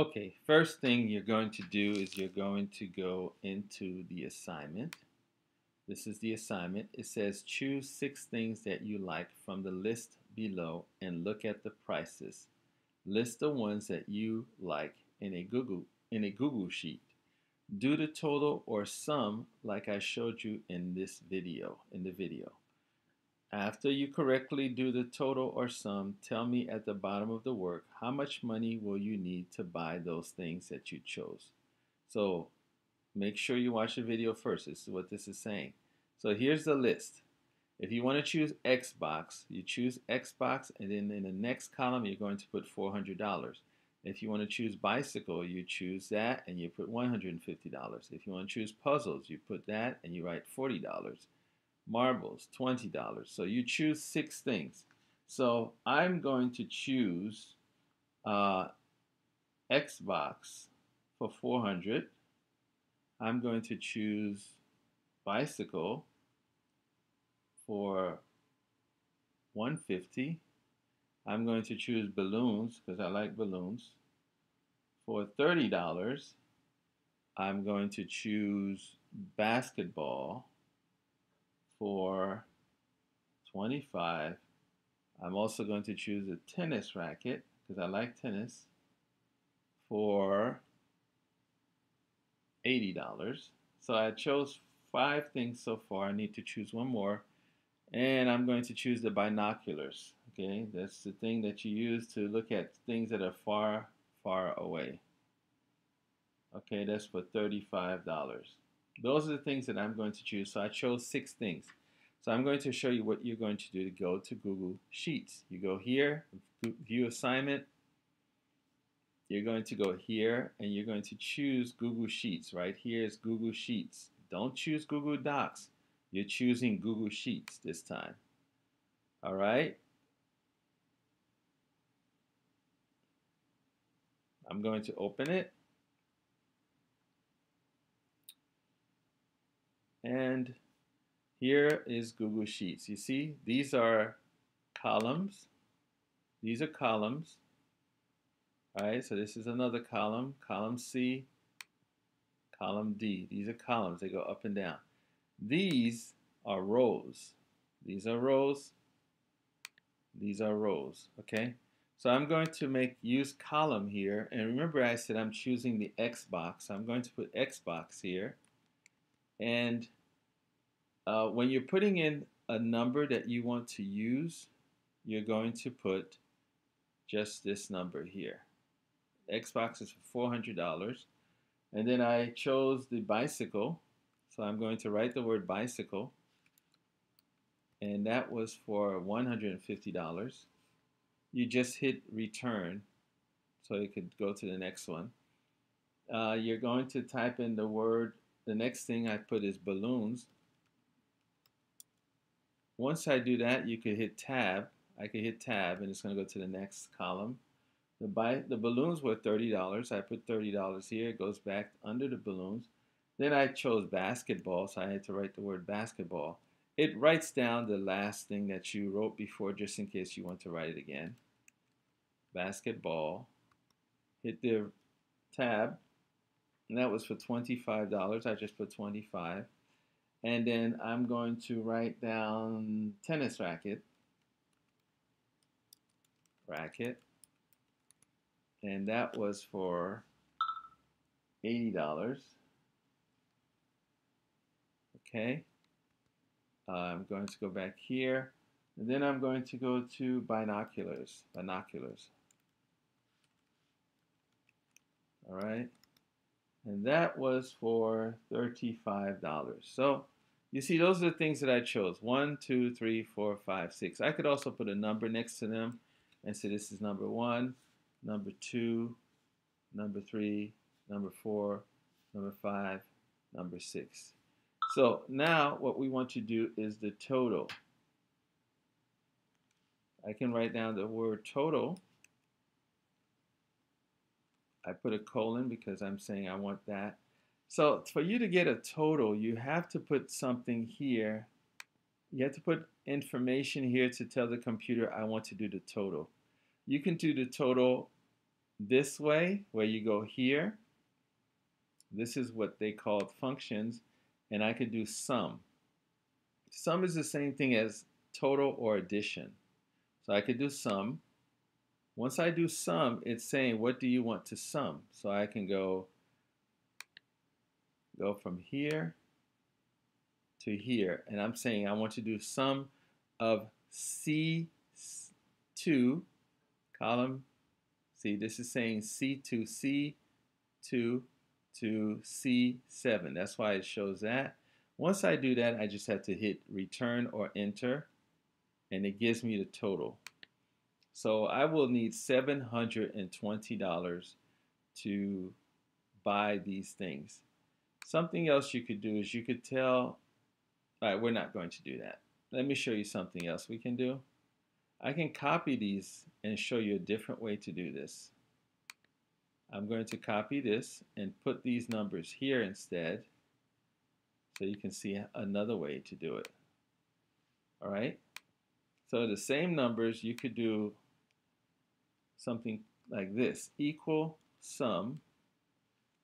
Okay, first thing you're going to do is you're going to go into the assignment. This is the assignment. It says choose six things that you like from the list below and look at the prices. List the ones that you like in a Google in a Google sheet. Do the total or sum like I showed you in this video, in the video. After you correctly do the total or sum, tell me at the bottom of the work how much money will you need to buy those things that you chose. So make sure you watch the video first. This is what this is saying. So here's the list. If you want to choose Xbox, you choose Xbox and then in the next column you're going to put $400. If you want to choose bicycle, you choose that and you put $150. If you want to choose puzzles, you put that and you write $40 marbles, $20. So you choose six things. So I'm going to choose uh, Xbox for 400. I'm going to choose bicycle for 150. I'm going to choose balloons because I like balloons. For $30, I'm going to choose basketball for 25. I'm also going to choose a tennis racket because I like tennis for $80. So I chose five things so far. I need to choose one more. And I'm going to choose the binoculars. Okay, that's the thing that you use to look at things that are far, far away. Okay, that's for $35. Those are the things that I'm going to choose. So I chose six things. So I'm going to show you what you're going to do to go to Google Sheets. You go here, view assignment. You're going to go here and you're going to choose Google Sheets. Right here is Google Sheets. Don't choose Google Docs. You're choosing Google Sheets this time. All right. I'm going to open it. And here is Google Sheets. You see, these are columns. These are columns. All right, so this is another column, column C, column D. These are columns, they go up and down. These are rows. These are rows. These are rows, okay? So I'm going to make use column here. And remember I said I'm choosing the Xbox. So I'm going to put Xbox here. And uh, when you're putting in a number that you want to use, you're going to put just this number here. Xbox is for $400. And then I chose the bicycle. So I'm going to write the word bicycle. And that was for $150. You just hit return. So you could go to the next one. Uh, you're going to type in the word the next thing I put is balloons. Once I do that, you could hit tab. I could hit tab and it's going to go to the next column. The, buy, the balloons were $30. I put $30 here. It goes back under the balloons. Then I chose basketball, so I had to write the word basketball. It writes down the last thing that you wrote before just in case you want to write it again. Basketball. Hit the tab and that was for $25. I just put 25. And then I'm going to write down tennis racket. Racket. And that was for $80. Okay. Uh, I'm going to go back here. And then I'm going to go to binoculars. Binoculars. All right and that was for $35. So you see, those are the things that I chose. One, two, three, four, five, six. I could also put a number next to them and say this is number one, number two, number three, number four, number five, number six. So now what we want to do is the total. I can write down the word total I put a colon because I'm saying I want that. So for you to get a total, you have to put something here. You have to put information here to tell the computer I want to do the total. You can do the total this way, where you go here, this is what they call functions, and I could do sum. Sum is the same thing as total or addition. So I could do sum. Once I do sum, it's saying, what do you want to sum? So I can go, go from here to here. And I'm saying I want to do sum of C2, column, see this is saying C2, C2 to C7. That's why it shows that. Once I do that, I just have to hit return or enter, and it gives me the total. So I will need $720 to buy these things. Something else you could do is you could tell, all right, we're not going to do that. Let me show you something else we can do. I can copy these and show you a different way to do this. I'm going to copy this and put these numbers here instead so you can see another way to do it. All right? So the same numbers, you could do something like this, equal sum,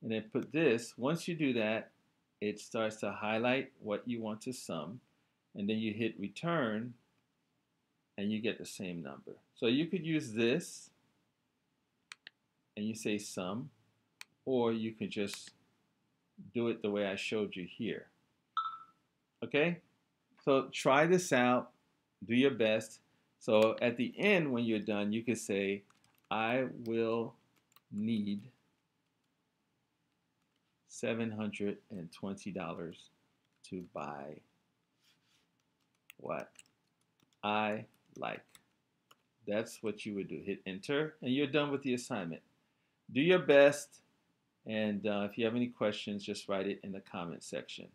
and then put this. Once you do that, it starts to highlight what you want to sum, and then you hit return, and you get the same number. So you could use this, and you say sum, or you could just do it the way I showed you here. Okay? So try this out, do your best. So at the end, when you're done, you can say, I will need $720 to buy what I like. That's what you would do. Hit enter, and you're done with the assignment. Do your best, and uh, if you have any questions, just write it in the comment section.